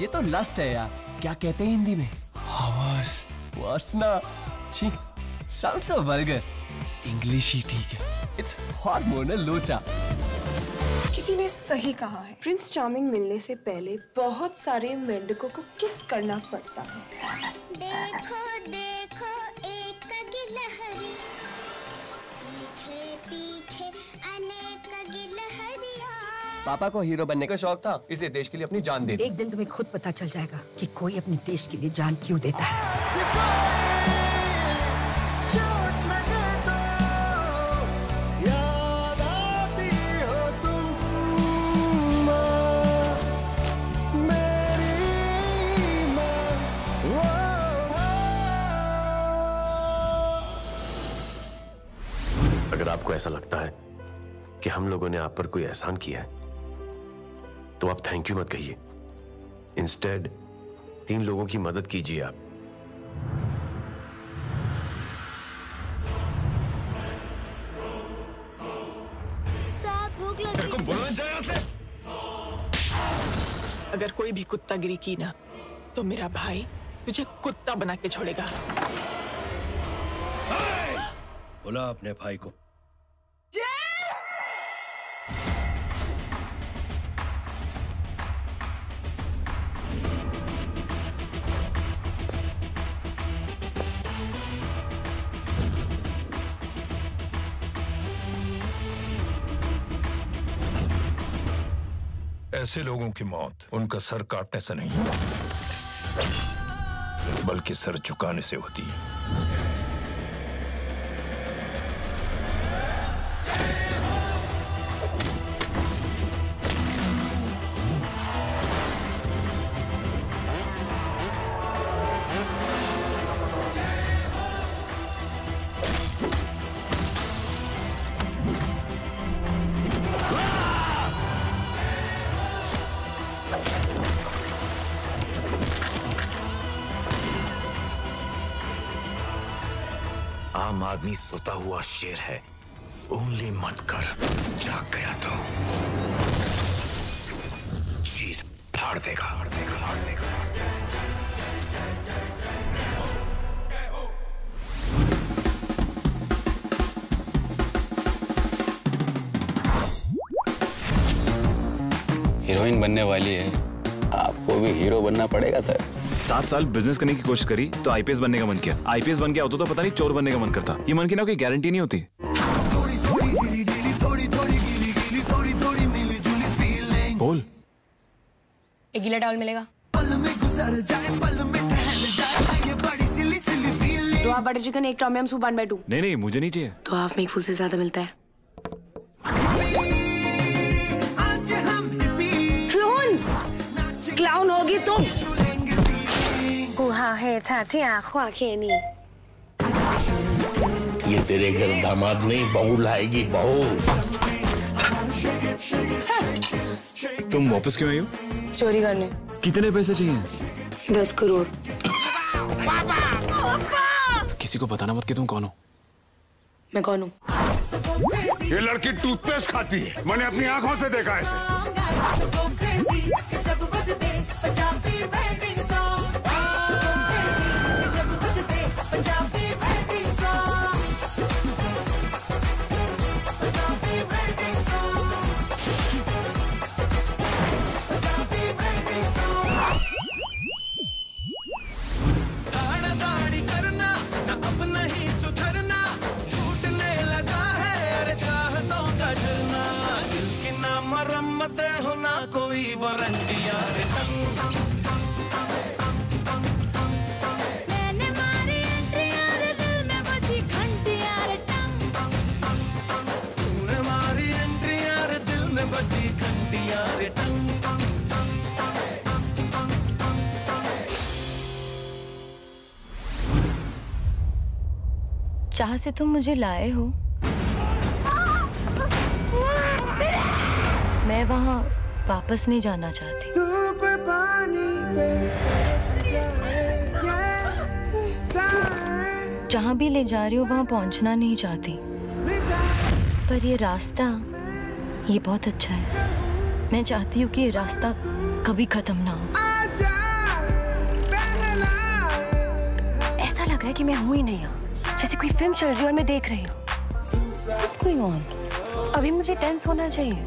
ये तो लस्ट है यार क्या कहते हैं हिंदी में हवस वासना छी साउंड सो वल्गर इंग्लिश ही ठीक है इट्स हार्मोनल लोचा किसी ने सही कहा है। प्रिंस चार्मिंग मिलने से पहले बहुत सारे मेंढकों को किस करना पड़ता है? देखो देखो एक गिलहरी। पीछे पीछे अनेक गिलहरियाँ। पापा को हीरो बनने का शौक था इसलिए देश के लिए अपनी जान दे एक दिन तुम्हें खुद पता चल जाएगा कि कोई अपने देश के लिए जान क्यों देता है। आपको ऐसा लगता है कि हम लोगों ने आप पर कोई एहसान किया है? तो आप थैंक यू मत कहिए। इंस्टेड तीन लोगों की मदद कीजिए आप। अगर कोई भी कुत्तागिरी की ना तो मेरा भाई तुझे कुत्ता बना के छोड़ेगा। बोला अपने भाई को। ऐसे लोगों की मौत उनका सर काटने से नहीं, बल्कि सर झुकाने से होती है। आम आदमी सोता हुआ शेर है। उंगली मत कर, जाग गया तो। चीज़ फाड़ देगा फाड़ देगा फाड़ देगा। हीरोइन बनने वाली है। आपको भी हीरो बनना पड़ेगा सर सात साल बिज़नेस करने की कोशिश करी तो आईपीएस बनने का मन किया। आईपीएस बन गया होता तो पता नहीं चोर बनने का मन करता। ये मन की ना कोई गारंटी नहीं होती। बोल। एक गिला डाउल मिलेगा। दो हाफ़ बटर चिकन एक tom soup one by two नहीं नहीं मुझे नहीं चाहिए। तो हाफ़ में एक फुल से ज़्यादा मिलता है। था थी आँखों आँखें नहीं ये तेरे घर दामाद नहीं बहू लाएगी बहू। तुम वापस क्यों आई हो? चोरी करने। कितने पैसे चाहिए? दस करोड़। किसी को बताना मत कि तुम कौन हो। मैं कौन हूँ? ये लड़की टूथपेस्ट खाती है। मैंने अपनी आँखों से देखा ऐसे मैंने मारी एंट्री यार बजी घंटी यार टंग। जहाँ से तुम मुझे लाए हो मैं वहाँ वापस नहीं जाना चाहती। पानी पे जहाँ भी ले जा रही हो वहाँ पहुँचना नहीं चाहती। पर ये रास्ता ये बहुत अच्छा है। मैं चाहती हूँ कि ये रास्ता कभी खत्म ना हो। ऐसा लग रहा है कि मैं हूँ ही नहीं यहाँ। जैसे कोई फ़िल्म चल रही है और मैं देख रही हूँ? अभी मुझे टेंस होना चाहिए।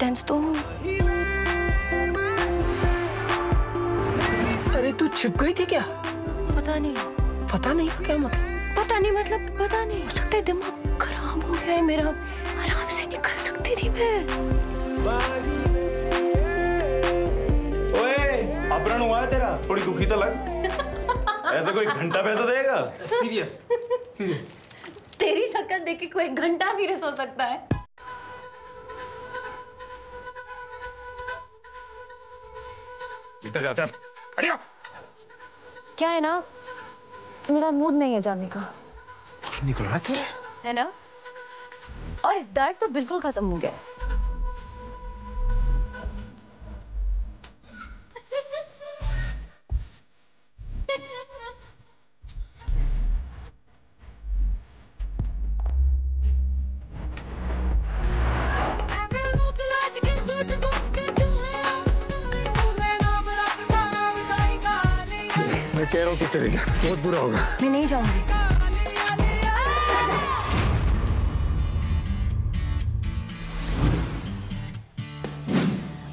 टेंस तो हूँ। अरे तू छिप गई थी क्या? पता नहीं। पता नहीं का क्या मतलब? पता नहीं मतलब पता नहीं। हो सकता है दिमाग खराब हो गया है मेरा। आराम से निकल सकती थी मैं। ओए अपहरण हुआ है तेरा? थोड़ी दुखी तो लग। ऐसा कोई घंटा पैसा देगा? सीरियस सीरियस तेरी शक्ल देख के कोई घंटा सीरियस हो सकता है। भीतर जा चल क्या है ना? मेरा मूड नहीं है जाने का। निकल रहा तेरे? है ना? और डर तो बिल्कुल खत्म हो गया। मैं कह रहा हूँ तू चले जा बहुत बुरा होगा मैं नहीं जाऊंगी